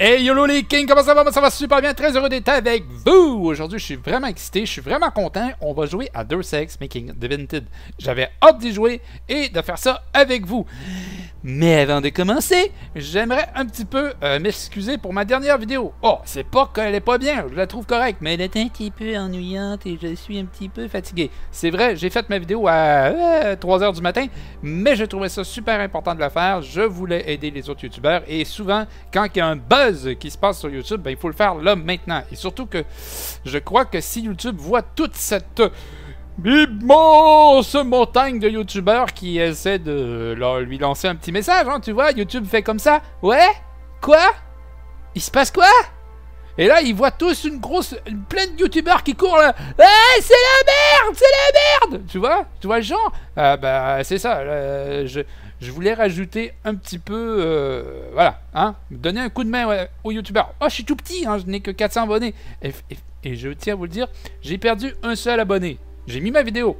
Hey YOLO les kings, comment ça va? Ça va super bien, très heureux d'être avec vous! Aujourd'hui, je suis vraiment excité, je suis vraiment content. On va jouer à Deus Ex Making Divinity. J'avais hâte d'y jouer et de faire ça avec vous. Mais avant de commencer, j'aimerais un petit peu euh, m'excuser pour ma dernière vidéo. Oh, c'est pas qu'elle est pas bien, je la trouve correcte, mais elle est un petit peu ennuyante et je suis un petit peu fatigué. C'est vrai, j'ai fait ma vidéo à 3h du matin, mais je trouvais ça super important de la faire. Je voulais aider les autres youtubeurs et souvent, quand il y a un buzz qui se passe sur YouTube, ben, il faut le faire là maintenant. Et surtout que je crois que si YouTube voit toute cette immense montagne de YouTubeurs qui essaient de lui lancer un petit message, hein, tu vois, YouTube fait comme ça. Ouais Quoi? Il se passe quoi? Et là, ils voient tous une grosse, une pleine de youtubeurs qui courent là. Eh, c'est la merde, c'est la merde Tu vois Tu vois le genre? Ah, Bah, c'est ça. je, je voulais rajouter un petit peu, euh, voilà, hein, donner un coup de main aux youtubeurs. Oh, je suis tout petit, hein, je n'ai que 400 abonnés. Et, je tiens à vous le dire, j'ai perdu un seul abonné. J'ai mis ma vidéo.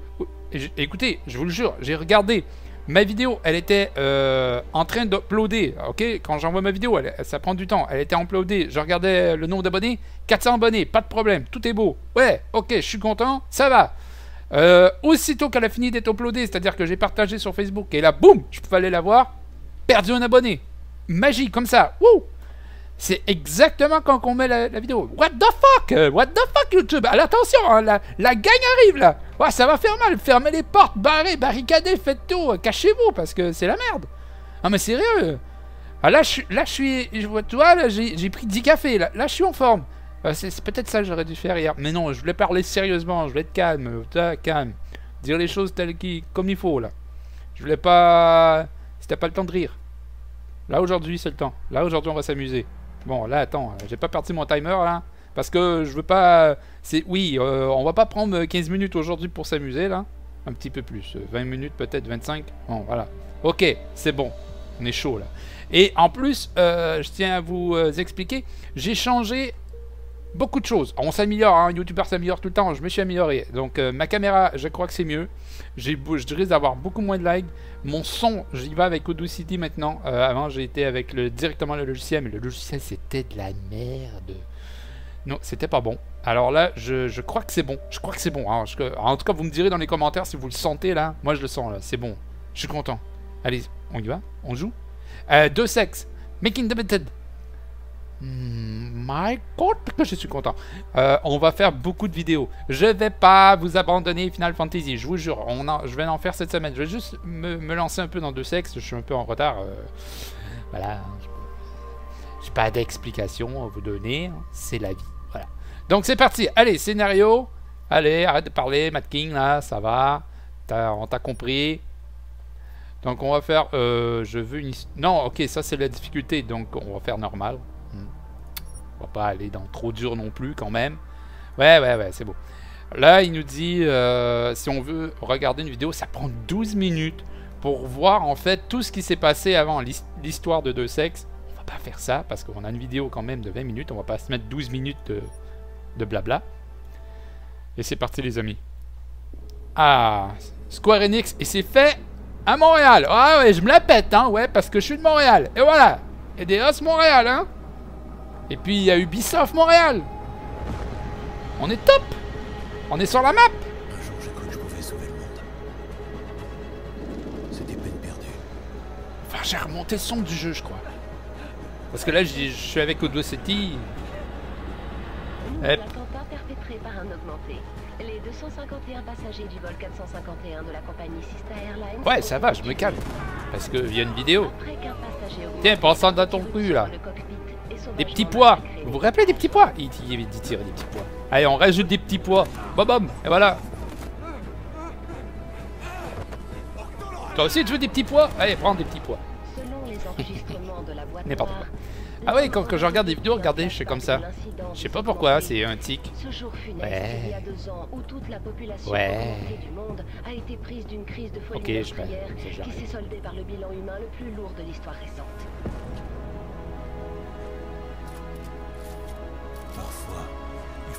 écoutez, je vous le jure, j'ai regardé. Ma vidéo, elle était euh, en train d'uploader, ok? Quand j'envoie ma vidéo, ça prend du temps. Elle était uploadée, je regardais le nombre d'abonnés, 400 abonnés, pas de problème, tout est beau. Ouais, ok, je suis content, ça va. Euh, aussitôt qu'elle a fini d'être uploadée, c'est-à-dire que j'ai partagé sur Facebook et là, boum, je pouvais la voir, perdu un abonné. Magie, comme ça. Wouh. C'est exactement quand on met la, vidéo. What the fuck? What the fuck YouTube? Alors attention, hein, la, gang arrive là. Ouais, Ça va faire mal, fermez les portes, barrez, barricadez, faites tout, cachez-vous parce que c'est la merde. Ah mais sérieux. Ah, là, je, là je suis... Je vois, toi là j'ai pris 10 cafés, là je suis en forme euh, c'est peut-être ça que j'aurais dû faire hier. Mais non, je voulais parler sérieusement, je voulais être calme, calme. Dire les choses telles qui, comme il faut, là. Je voulais pas... C'était pas le temps de rire. Là, aujourd'hui, c'est le temps. Là, aujourd'hui, on va s'amuser. Bon, là, attends, j'ai pas parti mon timer, là. Parce que je veux pas... C'est Oui, euh, on va pas prendre 15 minutes aujourd'hui pour s'amuser, là. Un petit peu plus. 20 minutes, peut-être 25. Bon, voilà. Ok, c'est bon. On est chaud, là. Et en plus, euh, je tiens à vous expliquer, j'ai changé beaucoup de choses. On s'améliore, hein, YouTuber s'améliore tout le temps, je me suis amélioré. Donc euh, ma caméra, je crois que c'est mieux. Je risque d'avoir beaucoup moins de lag. Mon son, j'y vais avec Audacity maintenant. Euh, avant, été avec le, directement le logiciel, mais le logiciel, c'était de la merde. Non, c'était pas bon. Alors là, je, crois que c'est bon. Je crois que c'est bon. Hein. en tout cas, vous me direz dans les commentaires si vous le sentez là. Moi, je le sens là. C'est bon. Je suis content. Allez, on y va? On joue? Euh, Deux sexes. Making the Hmm, my God, que je suis content. Euh, on va faire beaucoup de vidéos. Je vais pas vous abandonner Final Fantasy, je vous jure. On je vais en faire cette semaine. Je vais juste me, lancer un peu dans deux sexes. Je suis un peu en retard. Euh, voilà. J'ai pas d'explication à vous donner. C'est la vie. Voilà. Donc c'est parti. Allez, scénario. Allez, arrête de parler, Matt King, là, ça va. on t'a compris. Donc on va faire... Euh, je veux une... Non, ok, ça c'est la difficulté. Donc on va faire normal. On va pas aller dans trop dur non plus quand même. Ouais, ouais, ouais, c'est beau. Là, il nous dit, euh, si on veut regarder une vidéo, ça prend 12 minutes pour voir en fait tout ce qui s'est passé avant l'histoire de deux sexes. On va pas faire ça parce qu'on a une vidéo quand même de 20 minutes. On va pas se mettre 12 minutes de, de blabla. Et c'est parti les amis. Ah, Square Enix. Et c'est fait à Montréal. Ah ouais, je me la pète, hein, ouais, parce que je suis de Montréal. Et voilà. Et des Montréal, hein. Et puis il y a Ubisoft Montréal. On est top. On est sur la map. Un jour j'ai cru que je pouvais sauver le monde. C'était peine perdue. Enfin j'ai remonté le son du jeu je crois. Parce que là je suis avec Audacity. Hop. perpétré par un augmenté. Les 251 passagers du vol 451 de la compagnie Sista Airlines. Ouais, ça va, je me calme. Parce qu'il y a une vidéo. Tiens, pensant dans ton cul là. Des petits pois. Vous vous rappelez des petits pois Il, dit des petits pois. Allez, on rajoute des petits pois. Bam bam. Et voilà. Toi aussi, tu veux des petits pois Allez, prends des petits pois. N'importe quoi. Ah oui, quand, je regarde des vidéos, regardez, je fais comme ça. Je sais pas pourquoi, c'est un tic. Ouais. Ouais. Ok, je vais. Qui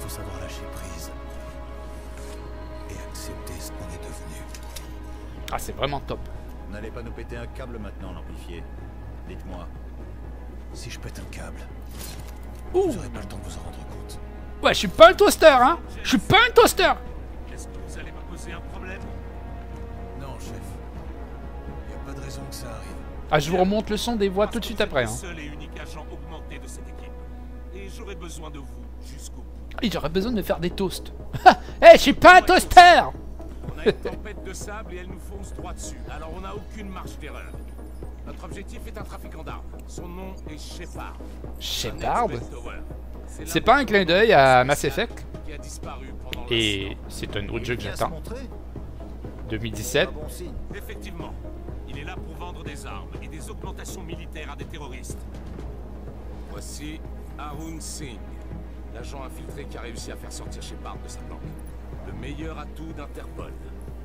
récente. savoir lâcher prise et accepter ce qu'on est devenu. Ah, c'est vraiment top. N'allez pas nous péter un câble maintenant, l'amplifié. Dites-moi, si je pète un câble, Ouh. Vous aurez pas le temps de vous en rendre compte. Ouais, je suis pas un toaster, hein Je suis pas un toaster Est-ce que vous allez me poser un problème? Non, chef. Y a pas de raison que ça arrive. Ah, je vous remonte le son des voix Parce tout de suite après, le hein. seul et unique agent augmenté de cette équipe. Et j'aurai besoin de vous jusqu'au bout. Ah, J'aurais besoin de faire des toasts. Eh, je suis pas un toaster On a une tempête de sable et elle nous fonce droit dessus. Alors on n'a aucune marge d'erreur. Notre objectif est un trafiquant d'armes. Son nom est Shepard. Shepard. C'est pas un clin d'œil à Mass Effect Qui a disparu Et c'est un autre jeu que j'attends. montrer 2017. Ah bon signe. Effectivement, il est là pour vendre des armes et des augmentations militaires à des terroristes. Voici Arun Singh, l'agent infiltré qui a réussi à faire sortir Shepard de sa planque. Le meilleur atout d'Interpol.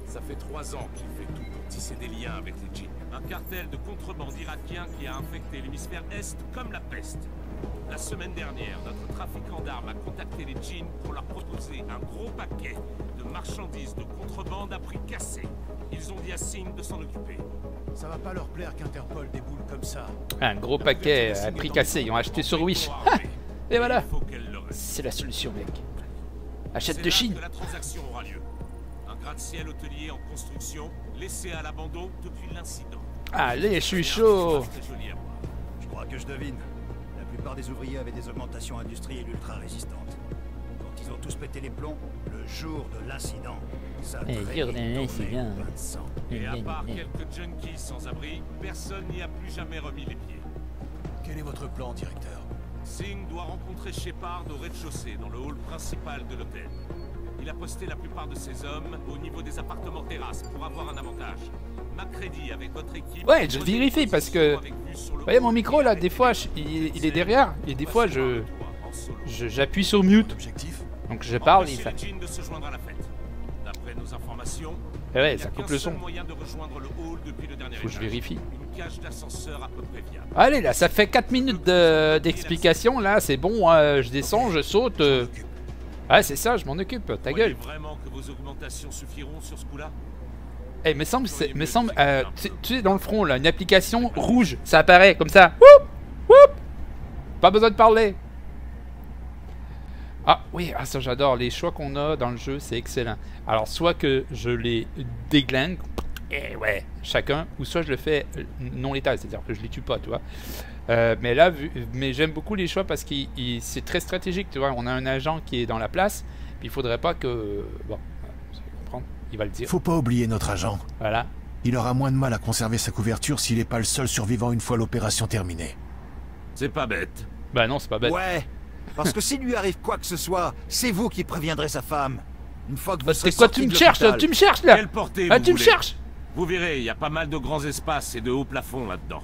Ça fait trois ans qu'il fait tout pour tisser des liens avec les djinns. Un cartel de contrebande irakien qui a infecté l'hémisphère Est comme la peste. La semaine dernière, notre trafiquant d'armes a contacté les djinns pour leur proposer un gros paquet de marchandises de contrebande à prix cassé. Ils ont dit à Singh de s'en occuper. Ça va pas leur plaire qu'Interpol déboule comme ça. Un gros paquet à prix cassé. Ils ont acheté sur Wish. Ha Et voilà. Il faut qu'elle le reste. C'est la solution, mec. Achète de Chine. que la transaction aura lieu. Un gratte-ciel hôtelier en construction, laissé à l'abandon depuis l'incident. Allez, je suis chaud. Je crois que je devine. La plupart des ouvriers avaient des augmentations industrielles ultra résistantes. Quand ils ont tous pété les plombs, le jour de l'incident, ça a Eh, eh, c'est bien. Et à part quelques junkies sans abri, personne n'y a plus jamais remis les pieds. Quel est votre plan, directeur? Singh doit rencontrer Shepard au rez-de-chaussée, dans le hall principal de l'hôtel. Il a posté la plupart de ses hommes au niveau des appartements terrasses pour avoir un avantage. Macready avec votre équipe. Ouais, je vérifie parce que- Vous voyez mon micro là, des fois je- il, il est derrière et des fois je j'appuie sur mute. Donc je parle, il fait. D'après nos informations, Eh ouais, ça coupe le son. Faut que je vérifie. Allez là, ça fait 4 minutes de- d'explication là, c'est bon, euh, je descends, je saute. euh. Ah c'est ça, je m'en occupe, ta gueule. vraiment que vos augmentations suffiront sur ce coup-là? Eh, me semble, me semble, euh, tu sais- tu sais dans le front là, une application rouge, ça apparaît comme ça. Woup, woup. Pas besoin de parler. Ah oui, ah, ça j'adore, les choix qu'on a dans le jeu, c'est excellent. Alors soit que je les déglingue, et ouais, chacun, ou soit je le fais euh, non létal, c'est-à-dire que je les tue pas, tu vois. Euh, mais là, vu- mais j'aime beaucoup les choix parce que c'est très stratégique, tu vois. On a un agent qui est dans la place, puis il faudrait pas que, bon, vous allez comprendre, il va le dire. Faut pas oublier notre agent. Voilà. Il aura moins de mal à conserver sa couverture s'il n'est pas le seul survivant une fois l'opération terminée. C'est pas bête. Bah non, c'est pas bête. Ouais, parce que s'il lui arrive quoi que ce soit, c'est vous qui préviendrez sa femme. Une fois que vous Bah, serez c'est quoi tu me cherches. Tu me cherches là Quelle portée Ah vous tu me cherches Vous verrez, il y a pas mal de grands espaces et de hauts plafonds là-dedans.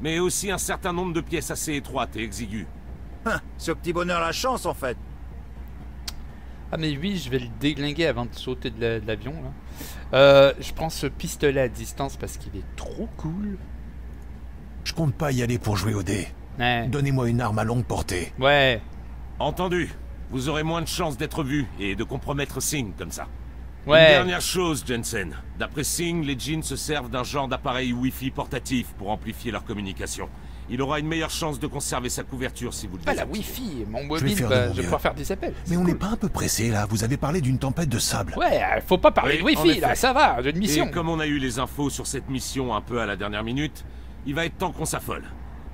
Mais aussi un certain nombre de pièces assez étroites et exiguës. Hein, Ce petit bonheur la chance en fait. Ah mais oui, je vais le déglinguer avant de sauter de la- de l'avion là. Euh, je prends ce pistolet à distance parce qu'il est trop cool. Je compte pas y aller pour jouer au dé. Ouais. Donnez-moi une arme à longue portée. Ouais. Entendu. Vous aurez moins de chances d'être vu et de compromettre Singh comme ça. Une Ouais. dernière chose, Jensen. D'après Singh, les djinns se servent d'un genre d'appareil Wi-Fi portatif pour amplifier leur communication. Il aura une meilleure chance de conserver sa couverture si vous le Pas la. Wi-Fi, mon vais mobile, faire bah, de mon je vais mieux. pouvoir faire des appels. Mais on n'est pas un peu pressé là Vous avez parlé d'une tempête de sable. Ouais, euh, faut pas parler Oui, de Wi-Fi là, ça va, j'ai une mission. Et comme on a eu les infos sur cette mission un peu à la dernière minute, il va être temps qu'on s'affole.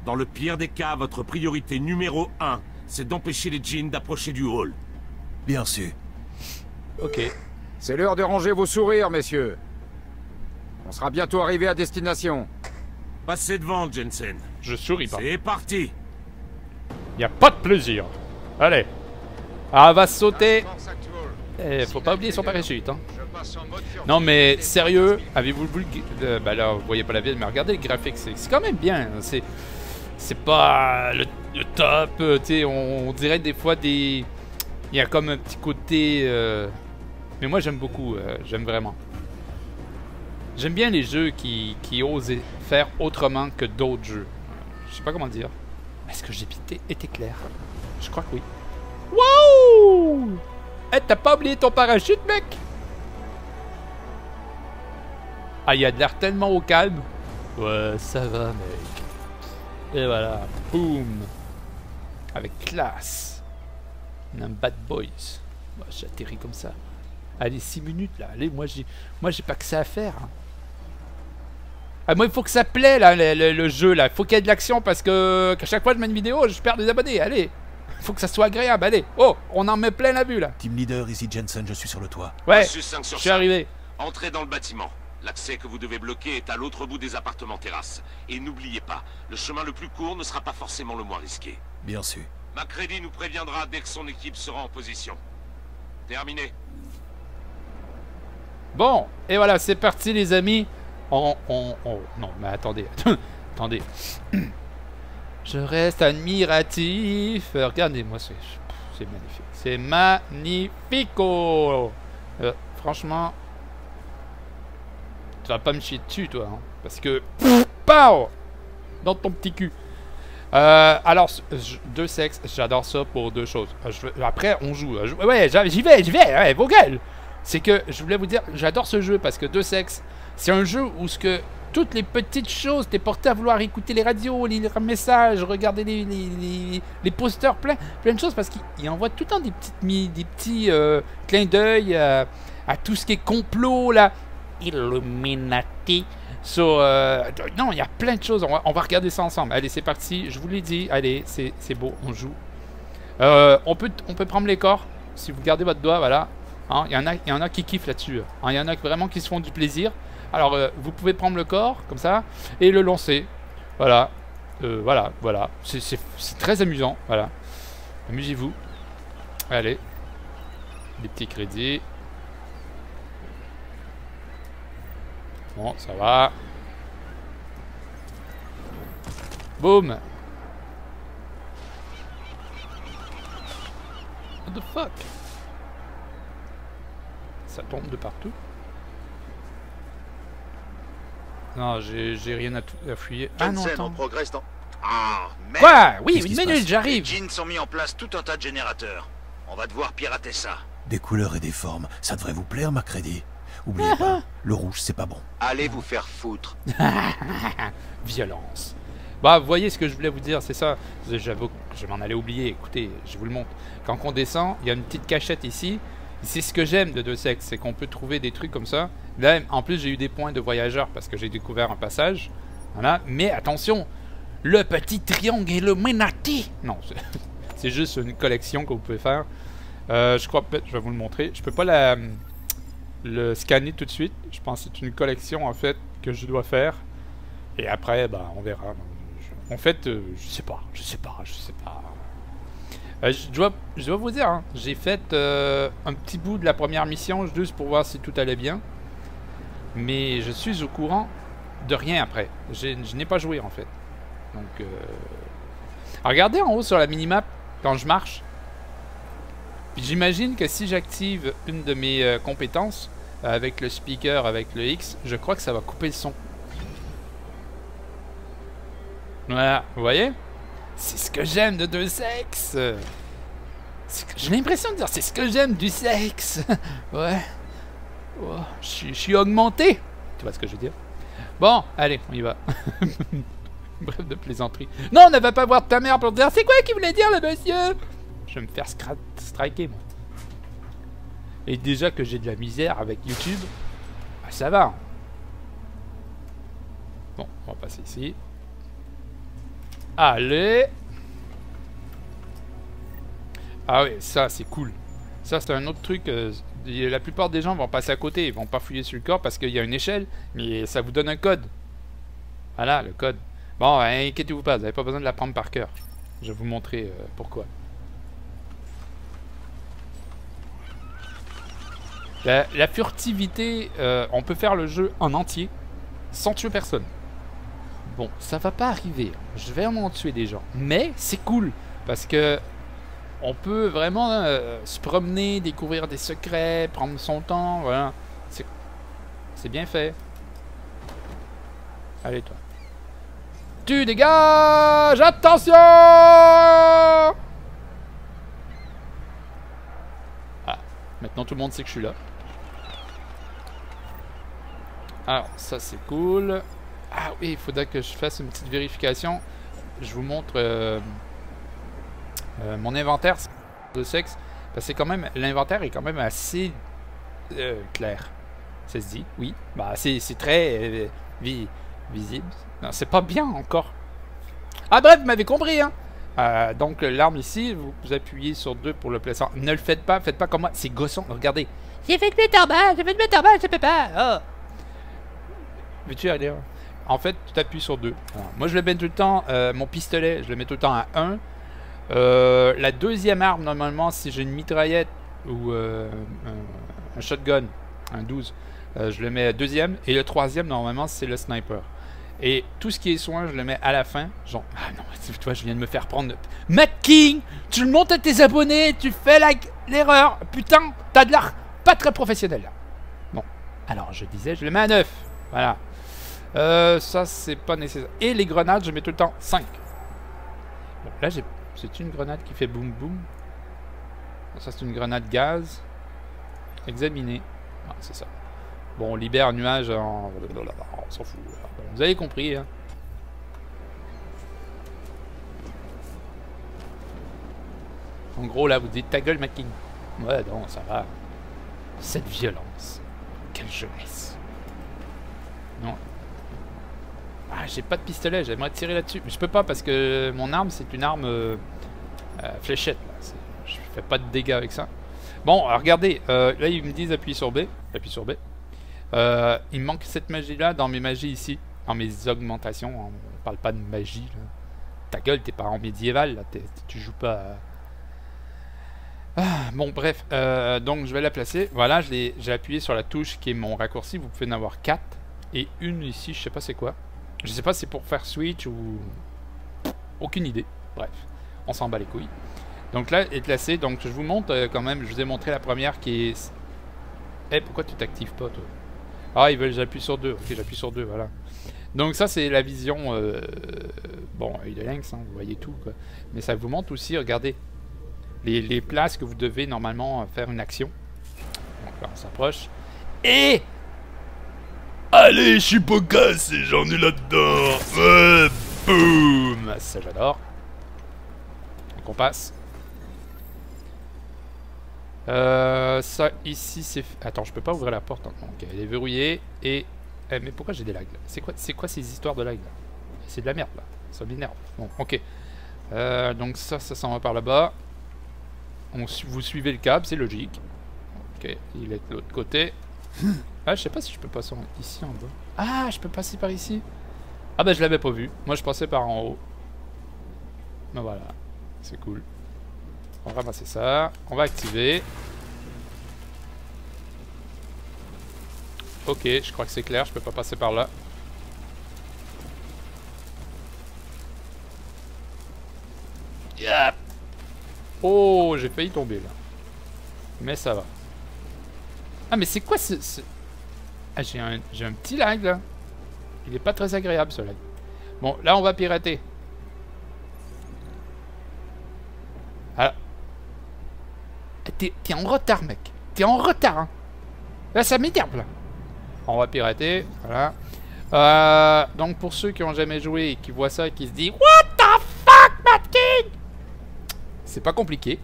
Dans le pire des cas, votre priorité numéro 1, c'est d'empêcher les djinns d'approcher du hall. Bien sûr. Ok. C'est l'heure de ranger vos sourires, messieurs. On sera bientôt arrivé à destination. Passez devant, Jensen. Je souris pas. C'est parti Y a pas de plaisir. Allez. Ah, va sauter. Eh, faut pas oublier son parachute, hein. Non mais sérieux, avez-vous vu le... Bah là, vous voyez pas la ville, mais regardez le graphique, c'est quand même bien. hein. C'est c'est pas le, le top, euh, tu on, on dirait des fois des... Il y a comme un petit côté... euh, Mais moi j'aime beaucoup, euh, j'aime vraiment. J'aime bien les jeux qui, qui osent faire autrement que d'autres jeux. Je sais pas comment dire. Est-ce que j'ai été clair Je crois que oui. Wow Eh, t'as pas oublié ton parachute, mec? Ah, il y a de l'air tellement au calme. Ouais, ça va, mec. Et voilà. Boum. Avec classe. Un bad boys. Moi, j'atterris comme ça. Allez, 6 minutes là. Allez, moi j'ai moi j'ai pas que ça à faire. hein. Ah, moi il faut que ça plaît là, le, le- le jeu là. Il faut qu'il y ait de l'action parce que qu'à chaque fois que je mets une vidéo, je perds des abonnés. Allez. Il faut que ça soit agréable. Allez. Oh, on en met plein la vue là. Team leader, ici Jensen, je suis sur le toit. Ouais, je 5 sur suis 5. arrivé. Entrez dans le bâtiment. L'accès que vous devez bloquer est à l'autre bout des appartements terrasses. Et n'oubliez pas, le chemin le plus court ne sera pas forcément le moins risqué. Bien sûr. Macready nous préviendra dès que son équipe sera en position. Terminé. Bon, et voilà, c'est parti les amis. On, on, on- Non, mais attendez. attendez. Je reste admiratif. Regardez-moi, c'est c'est magnifique. C'est magnifico. Euh, franchement, tu vas pas me chier dessus, toi. hein, parce que... Pow Dans ton petit cul. Euh, alors, je- deux sexes, j'adore ça pour deux choses. Euh, après, on joue. euh, ouais, j'y vais, j'y vais. Ouais, vos gueules c'est que je voulais vous dire, j'adore ce jeu parce que Deux Sexes, c'est un jeu où ce que toutes les petites choses, t'es porté à vouloir écouter les radios, les messages, regarder les, les, posters, plein, de choses parce qu'il il envoie tout le temps des, petites, des petits euh, clins d'œil à, à tout ce qui est complot là. Illuminati. So, euh, non, il y a plein de choses. On va, regarder ça ensemble. Allez, c'est parti. Je vous l'ai dit. Allez, c'est beau. On joue. Euh, on, peut, on peut prendre les corps. Si vous gardez votre doigt, voilà. Hein, Il y, en a- y en a qui kiffent là-dessus. hein. Il y en a vraiment qui se font du plaisir. Alors, euh, vous pouvez prendre le corps, comme ça, et le lancer. Voilà. Voilà, voilà. C'est très amusant. Voilà. Amusez-vous. Allez. Des petits crédits. Bon, ça va. Boum. What the fuck? Ça tombe de partout. Non, j'ai j'ai rien à, tout- à fouiller. Ah non, attends. on progresse dans... Ah, merde Quoi? Oui, Qu'est-ce une minute, j'arrive. Les jeans ont mis en place tout un tas de générateurs. On va devoir pirater ça. Des couleurs et des formes, ça devrait vous plaire, Macready. Oubliez pas, le rouge, c'est pas bon. Allez vous faire foutre. Violence. Bah, vous voyez ce que je voulais vous dire, c'est ça. J'avoue que je m'en allais oublier. Écoutez, je vous le montre. Quand on descend, il y a une petite cachette ici. C'est ce que j'aime de Deux Sexes, c'est qu'on peut trouver des trucs comme ça. Là, en plus, j'ai eu des points de voyageur parce que j'ai découvert un passage. Voilà. Mais attention, le petit triangle Illuminati. Non, c'est- c'est juste une collection que vous pouvez faire. Euh, je crois peut-être, je vais vous le montrer. Je peux pas la, le scanner tout de suite. Je pense que c'est une collection en fait que je dois faire. Et après, bah, on verra. En fait, euh, je sais pas, je sais pas, je sais pas. Euh, je, dois, je dois vous dire, hein, j'ai fait euh, un petit bout de la première mission juste pour voir si tout allait bien. Mais je suis au courant de rien après. Je n'ai pas joué en fait. Donc, regardez en haut sur la minimap quand je marche. J'imagine que si j'active une de mes compétences avec le speaker, avec le X, je crois que ça va couper le son. Voilà, vous voyez? C'est ce que j'aime de deux sexes. J'ai l'impression de dire c'est ce que j'aime du sexe. ouais. Oh, je suis- augmenté. Tu vois ce que je veux dire? Bon, allez, on y va. Bref de plaisanterie. Non, ne va pas voir ta mère pour te dire c'est quoi qu'il voulait dire le monsieur? Je vais me faire striker moi. Et déjà que j'ai de la misère avec YouTube, bah, ça va. Bon, on va passer ici. Allez Ah oui, ça c'est cool. Ça c'est un autre truc. euh, la plupart des gens vont passer à côté, ils vont pas fouiller sur le corps parce qu'il y a une échelle, mais ça vous donne un code. Voilà, le code. Bon, hein, inquiétez-vous pas, vous n'avez pas besoin de l'apprendre par cœur. Je vais vous montrer euh, pourquoi. La, furtivité, euh, on peut faire le jeu en entier sans tuer personne. Bon, ça va pas arriver. Je vais en tuer des gens. Mais c'est cool parce que on peut vraiment euh, se promener, découvrir des secrets, prendre son temps. Voilà. C'est c'est bien fait. Allez, toi. Tu dégages Attention Ah, maintenant tout le monde sait que je suis là. Alors, ça c'est cool. Ah oui, il faudrait que je fasse une petite vérification. Je vous montre... euh, Euh, mon inventaire de sexe, parce que quand même l'inventaire est quand même assez euh, clair. Ça se dit, oui. Bah c'est très vi- visible. Non, c'est pas bien encore. Ah bref, vous m'avez compris, hein. Donc l'arme ici, vous, appuyez sur 2 pour le placer. Ne le faites pas, faites pas comme moi. C'est gossant, regardez. J'ai fait de mettre en bas, j'ai fait de mettre en bas, je peux pas. Oh. Veux-tu aller? En fait, tu t'appuies sur 2. Moi, je le mets tout le temps, euh, mon pistolet, je le mets tout le temps à 1. Euh, la deuxième arme, normalement, si j'ai une mitraillette ou euh, un, un shotgun, un 12, euh, je le mets à deuxième. Et le troisième, normalement, c'est le sniper. Et tout ce qui est soin, je le mets à la fin. Genre, ah non, tu vois, je viens de me faire prendre. Matt King, tu le montes à tes abonnés, tu fais la- l'erreur. Putain, t'as de l'art pas très professionnel là. Bon, alors je disais, je le mets à 9. Voilà. Euh, ça, c'est pas nécessaire. Et les grenades, je mets tout le temps 5. Bon, là. C'est une grenade qui fait boum boum. Ça, c'est une grenade gaz. Examiner. Ah, c'est ça. Bon, on libère un nuage en. On s'en fout. Vous avez compris, hein. En gros, là, vous dites ta gueule, Macking. Ouais, non, ça va. Cette violence. Quelle jeunesse. Non. Ah, j'ai pas de pistolet, j'aimerais tirer là-dessus. Mais je peux pas parce que mon arme, c'est une arme euh, euh, fléchette. Je fais pas de dégâts avec ça. Bon, regardez. euh, là, ils me disent appuyer sur B. Appuie sur B. Il me manque cette magie-là dans mes magies ici. Dans mes augmentations. On parle pas de magie. Là. Ta gueule, t'es pas en médiéval. Là. tu joues pas. Ah, bon, bref. donc, je vais la placer. Voilà, j'ai appuyé sur la touche qui est mon raccourci. Vous pouvez en avoir 4. Et une ici, je sais pas c'est quoi. Je sais pas si c'est pour faire switch ou... Aucune idée. Bref, on s'en bat les couilles. Donc là, est placé. Donc je vous montre euh, quand même. Je vous ai montré la première qui est... Eh, pourquoi tu t'actives pas, toi? Ah, ils veulent j'appuie sur deux. Ok, j'appuie sur deux, voilà. Donc ça, c'est la vision... euh, Bon, œil de lynx, vous voyez tout. Mais ça vous montre aussi, regardez, les, places que vous devez normalement faire une action. Donc là, on s'approche. Et... Allez, je suis pas cassé, j'en ai là-dedans. Ouais, boum Ça, j'adore. Donc on passe. Euh, ça ici c'est... Attends, je peux pas ouvrir la porte. hein. Ok, elle est verrouillée. Et... Eh, mais pourquoi j'ai des lags? C'est quoi, quoi ces histoires de lags là? C'est de la merde là. Ça m'énerve. Bon, ok. Euh, donc ça, ça s'en va par là-bas. Vous suivez le câble, c'est logique. Ok, il est de l'autre côté. Ah, je sais pas si je peux passer ici en bas. Ah, je peux passer par ici. Ah bah je l'avais pas vu. Moi je passais par en haut. Ben voilà, c'est cool. On va ramasser ça. On va activer. Ok, je crois que c'est clair, je peux pas passer par là. Oh, j'ai failli tomber là. Mais ça va. Ah mais c'est quoi ce... Ah j'ai un, un petit lag là. Il est pas très agréable ce lag. Bon, là on va pirater. Ah. Ah, T'es en retard mec. T'es en retard hein. Là ça m'énerve là. On va pirater, voilà. Euh, donc pour ceux qui ont jamais joué et qui voient ça et qui se disent What the fuck Matt King? C'est pas compliqué.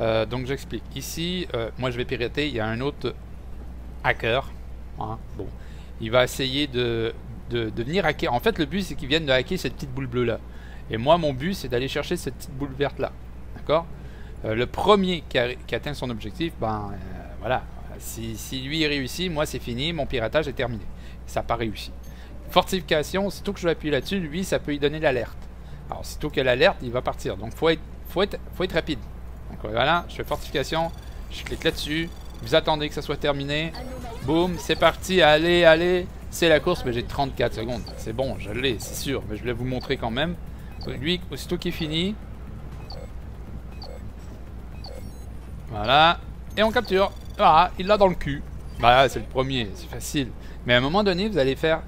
Euh, donc j'explique. Ici, euh, moi je vais pirater, il y a un autre hacker. hein, bon. Il va essayer de, venir hacker. En fait le but c'est qu'il vienne de hacker cette petite boule bleue là. Et moi mon but c'est d'aller chercher cette petite boule verte là. D'accord? Euh, Le premier qui, atteint son objectif, ben voilà. Si, lui réussit, moi c'est fini, mon piratage est terminé. Ça n'a pas réussi. Fortification, sitôt que je vais appuyer là-dessus, lui ça peut lui donner l'alerte. Alors sitôt qu'il y a l'alerte, il va partir. Donc faut être, faut être, faut être rapide. Donc voilà, je fais fortification, je clique là-dessus, vous attendez que ça soit terminé. Boum, c'est parti, allez, allez. C'est la course, mais j'ai 34 secondes. C'est bon, je l'ai, c'est sûr, mais je vais vous montrer quand même. Lui, aussitôt qu'il finit. Voilà. Et on capture. Voilà, il l'a dans le cul. Bah c'est le premier, c'est facile. Mais à un moment donné, vous allez faire.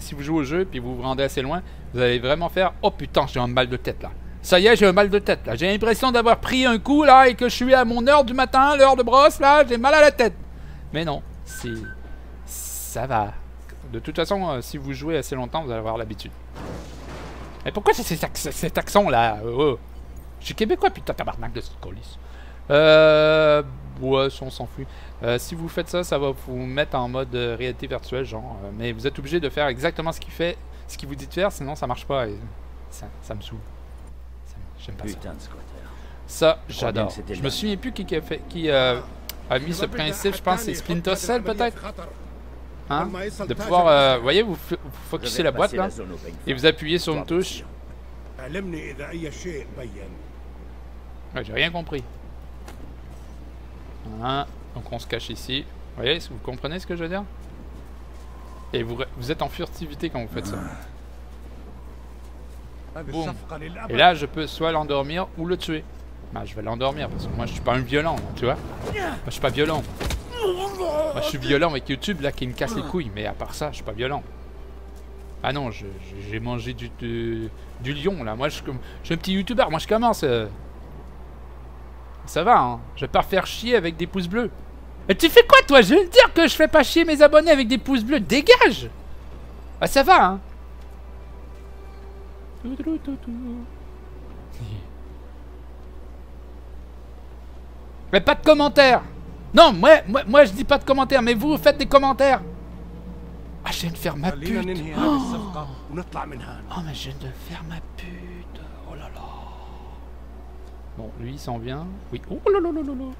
Si vous jouez au jeu puis vous vous rendez assez loin, vous allez vraiment faire Oh putain, j'ai un mal de tête là. Ça y est, j'ai un mal de tête là. J'ai l'impression d'avoir pris un coup là et que je suis à mon heure du matin, l'heure de brosse là, j'ai mal à la tête. Mais non, c'est. Ça va. De toute façon, euh, si vous jouez assez longtemps, vous allez avoir l'habitude. Mais pourquoi c'est cet, acc- cet accent là Oh, oh. Je suis québécois, putain, tabarnak de cette colis. Euh. Ouais, on s'en fout. Euh, si vous faites ça, ça va vous mettre en mode euh, réalité virtuelle, genre. euh, mais vous êtes obligé de faire exactement ce qu'il fait, ce qu'il vous dit de faire, sinon ça marche pas. Et ça, ça me saoule. J'aime pas ça. Ça, j'adore. Je me souviens plus qui, a, fait, qui euh, a mis ce principe, je pense, c'est Splinter Cell peut-être? Hein? De pouvoir, euh, voyez, vous, vous focussez la boîte là, et vous appuyez sur une touche. Ouais, j'ai rien compris. Hein? Donc on se cache ici. Vous voyez, vous comprenez ce que je veux dire? Et vous êtes en furtivité quand vous faites ça. Boum. Et là, je peux soit l'endormir ou le tuer. Bah, je vais l'endormir parce que moi, je suis pas un violent, tu vois. Moi, je suis pas violent. Moi, je suis violent avec YouTube, là, qui me casse les couilles. Mais à part ça, je suis pas violent. Ah non, j'ai mangé du, du, du lion, là. Moi, je, je suis un petit YouTuber. Moi, je commence. euh. Ça va, hein. Je vais pas faire chier avec des pouces bleus. Et tu fais quoi, toi? Je viens de dire que je fais pas chier mes abonnés avec des pouces bleus. Dégage Ah, ça va, hein mais pas de commentaires. Non, moi, moi, moi, je dis pas de commentaires, mais vous, faites des commentaires. Ah, je viens de faire ma pute. Oh, oh mais je viens de faire ma pute. Oh là là. Bon, lui, il s'en vient. Oui. Oh là là là là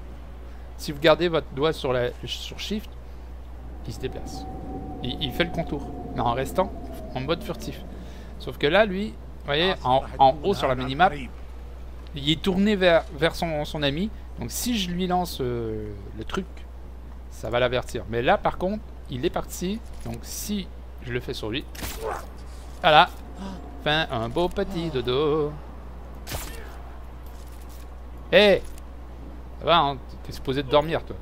Si vous gardez votre doigt sur, la, sur Shift, il se déplace. Il fait le contour, mais en restant en mode furtif. Sauf que là, lui, vous voyez, en, en haut sur la minimap, il est tourné vers, vers son, son ami. Donc si je lui lance euh, le truc, ça va l'avertir. Mais là, par contre, il est parti. Donc si je le fais sur lui, voilà. Fin un beau petit dodo. Hé Ça va, hein T'es supposé de dormir, toi.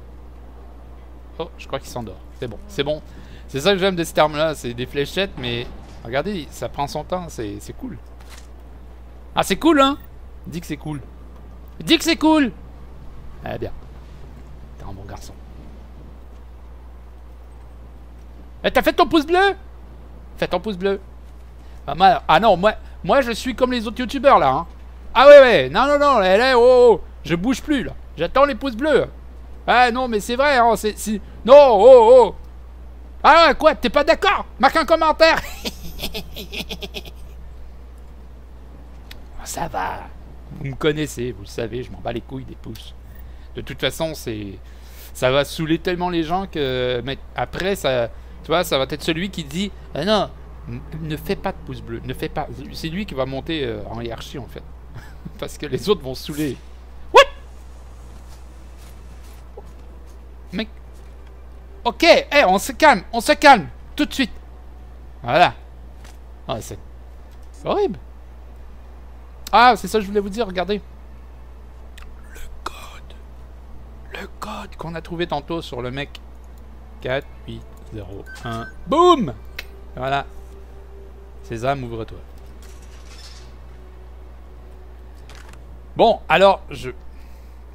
Oh, je crois qu'il s'endort. C'est bon, c'est bon. C'est ça que j'aime de ces termes-là. C'est des fléchettes, mais... Regardez, ça prend son temps. C'est cool. Ah, c'est cool, hein Dis que c'est cool. Dis que c'est cool Eh bien. T'es un bon garçon. Eh, t'as fait ton pouce bleu? Fais ton pouce bleu. Ah, moi- ah non, moi, moi je suis comme les autres youtubeurs là. Hein. Ah ouais, ouais, non, non, non, là, là, oh, oh, je bouge plus là. J'attends les pouces bleus. Ah non, mais c'est vrai, hein, c'est. c'est- Non, oh, oh. Ah ouais, quoi, t'es pas d'accord? Marque un commentaire. Ça va. Vous me connaissez, vous le savez, je m'en bats les couilles des pouces. De toute façon, c'est. Ça va saouler tellement les gens que. Mais après, ça. Tu vois, ça va être celui qui dit Ah non, ne fais pas de pouce bleu, ne fais pas. C'est lui qui va monter euh, en hiérarchie en fait. Parce que les autres vont saouler. What? Mec. Ok, eh, on se calme, on se calme, tout de suite. Voilà. Ah, c'est horrible. Ah, c'est ça que je voulais vous dire, regardez. Le code. Le code qu'on a trouvé tantôt sur le mec. 4, 8, 0, 1. Boum Voilà. Sésame, ouvre-toi. Bon, alors, je...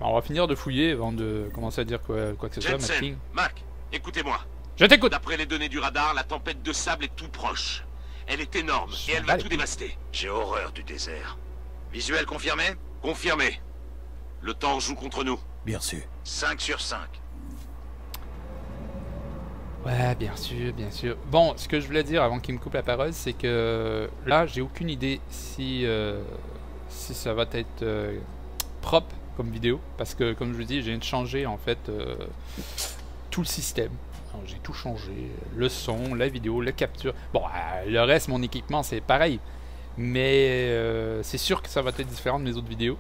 On va finir de fouiller avant de commencer à dire quoi, quoi que ce soit, Jensen, Maxine. Mac, écoutez-moi. Je t'écoute D'après les données du radar, la tempête de sable est tout proche. Elle est énorme Je et elle va tout dévaster. J'ai horreur du désert. Visuel confirmé? Confirmé. Le temps joue contre nous. Bien sûr. 5 sur 5. Ouais, bien sûr, bien sûr. Bon, ce que je voulais dire avant qu'il me coupe la parole, c'est que là, j'ai aucune idée si, euh, si ça va être euh, propre comme vidéo. Parce que, comme je vous dis, j'ai viens de changer en fait euh, tout le système. J'ai tout changé. Le son, la vidéo, la capture. Bon, euh, le reste, mon équipement, c'est pareil. Mais euh, c'est sûr que ça va être différent de mes autres vidéos.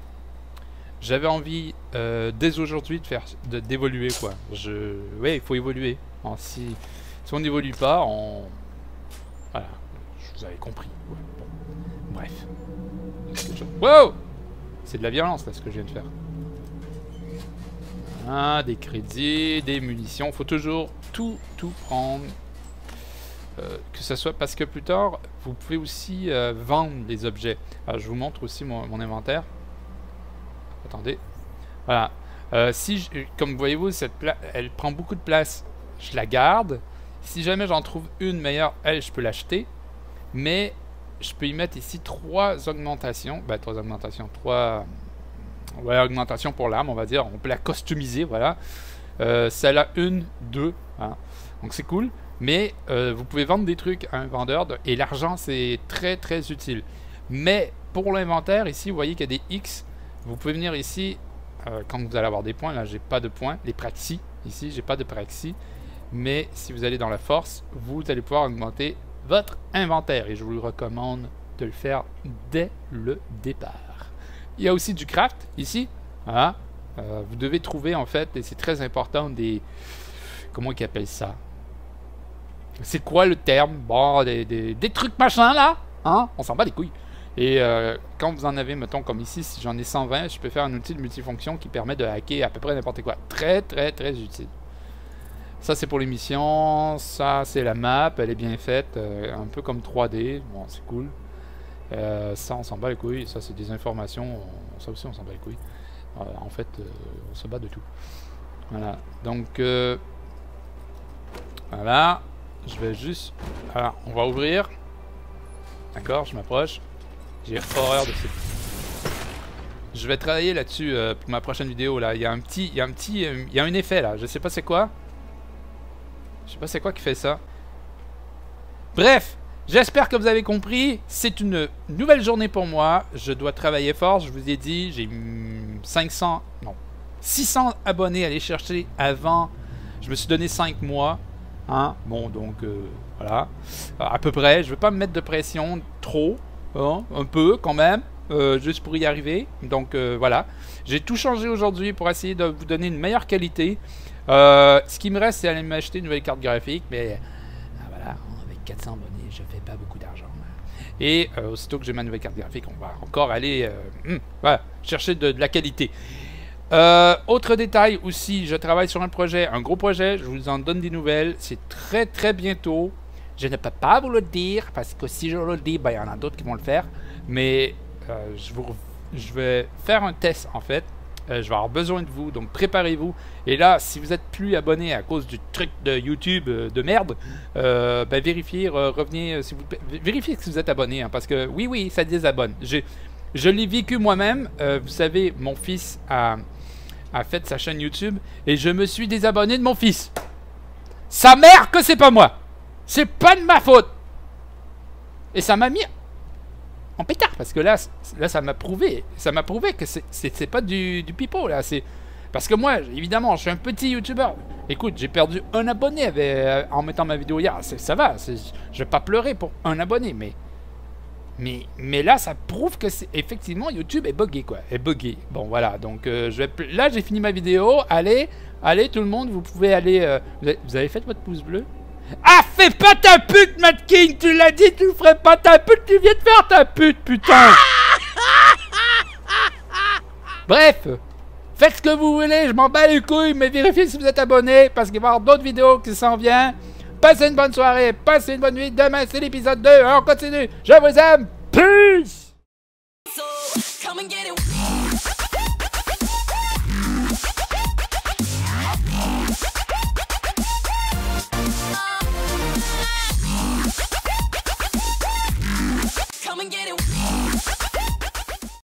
J'avais envie euh, dès aujourd'hui de faire d'évoluer quoi. Je ouais, il faut évoluer. Si si on n'évolue pas, on voilà, je vous avais compris. Bref. Wow C'est de la violence là ce que je viens de faire. Ah, des crédits, des munitions, faut toujours tout tout prendre. Euh, que ça soit parce que plus tard, vous pouvez aussi euh, vendre les objets. Je vous montre aussi mon, inventaire. Attendez. Voilà. Euh, si comme voyez-vous, cette elle prend beaucoup de place. Je la garde. Si jamais j'en trouve une meilleure, elle, je peux l'acheter. Mais je peux y mettre ici trois augmentations. Bah, trois augmentations. Trois. Ouais, augmentation pour l'arme, on va dire. On peut la customiser, voilà. Euh, celle-là, une, deux. hein. Donc c'est cool. Mais euh, vous pouvez vendre des trucs à un vendeur de- et l'argent c'est très très utile. Mais pour l'inventaire, ici vous voyez qu'il y a des X. Vous pouvez venir ici euh, quand vous allez avoir des points. Là j'ai pas de points. Les praxis, ici j'ai pas de praxis. Mais si vous allez dans la force, vous allez pouvoir augmenter votre inventaire. Et je vous le recommande de le faire dès le départ. Il y a aussi du craft ici. Voilà. Euh, vous devez trouver en fait, et c'est très important, des... Comment ils appellent ça? C'est quoi le terme? Bon, des, des- des trucs machin là Hein? On s'en bat les couilles. Et euh, quand vous en avez, mettons comme ici, si j'en ai 120, je peux faire un outil de multifonction qui permet de hacker à peu près n'importe quoi. Très très très utile. Ça c'est pour les missions, ça c'est la map, elle est bien faite, euh, un peu comme 3D, bon c'est cool. Euh, ça on s'en bat les couilles, ça c'est des informations, on- ça aussi on s'en bat les couilles. En fait, on se bat de tout. Voilà, donc voilà, je vais juste, voilà, on va ouvrir. D'accord, je m'approche. J'ai horreur de ces. Je vais travailler là-dessus euh, pour ma prochaine vidéo là. Il y a un petit, il y a un petit, euh, il y a un effet là. Je sais pas c'est quoi. Je sais pas c'est quoi qui fait ça. Bref, j'espère que vous avez compris. C'est une nouvelle journée pour moi. Je dois travailler fort. Je vous ai dit, j'ai mm, 500, non, 600 abonnés à aller chercher avant. Je me suis donné 5 mois. Hein? Bon, donc euh, voilà, à peu près. Je veux pas me mettre de pression trop, hein, un peu quand même. euh, juste pour y arriver. Donc euh, voilà. J'ai tout changé aujourd'hui pour essayer de vous donner une meilleure qualité. Euh, ce qui me reste, c'est aller m'acheter une nouvelle carte graphique. Mais voilà, avec 400 abonnés, je fais pas beaucoup d'argent. Et euh, aussitôt que j'ai ma nouvelle carte graphique, on va encore aller euh, voilà, chercher de la qualité. Euh, autre détail aussi, je travaille sur un projet, un gros projet, je vous en donne des nouvelles. C'est très très bientôt. Je ne peux pas vous le dire parce que si je le dis, ben, il y en a d'autres qui vont le faire. Mais euh, je, vais faire un test en fait. Euh, je vais avoir besoin de vous, donc préparez-vous. Et là, si vous êtes plus abonné à cause du truc de YouTube de merde, ben, vérifiez, revenez, s'il vous. Vérifiez si vous êtes abonné, hein, parce que oui, oui, ça désabonne. Je l'ai vécu moi-même. Vous savez, mon fils a, a fait sa chaîne YouTube et je me suis désabonné de mon fils. Sa mère que c'est pas moi. C'est pas de ma faute. Et ça m'a mis en pétard parce que là, là ça m'a prouvé, ça m'a prouvé que c'est- pas du, du pipeau là. C'est parce que moi, évidemment, je suis un petit youtubeur. Écoute, j'ai perdu un abonné euh, en mettant ma vidéo hier. Ça va, je vais pas pleurer pour un abonné, mais mais, mais là, ça prouve que c'est effectivement YouTube est buggé quoi, est buggé. Bon voilà, donc euh, je vais là j'ai fini ma vidéo. Allez, allez tout le monde, vous pouvez aller. euh, vous, avez, vous avez fait votre pouce bleu? Ah, fais pas ta pute, Matt King. Tu l'as dit, tu ferais pas ta pute. Tu viens de faire ta pute, putain. Bref, faites ce que vous voulez. Je m'en bats les couilles, mais vérifiez si vous êtes abonné parce qu'il va y avoir d'autres vidéos qui s'en viennent. Passez une bonne soirée, passez une bonne nuit. Demain, c'est l'épisode 2. On continue. Je vous aime. Peace!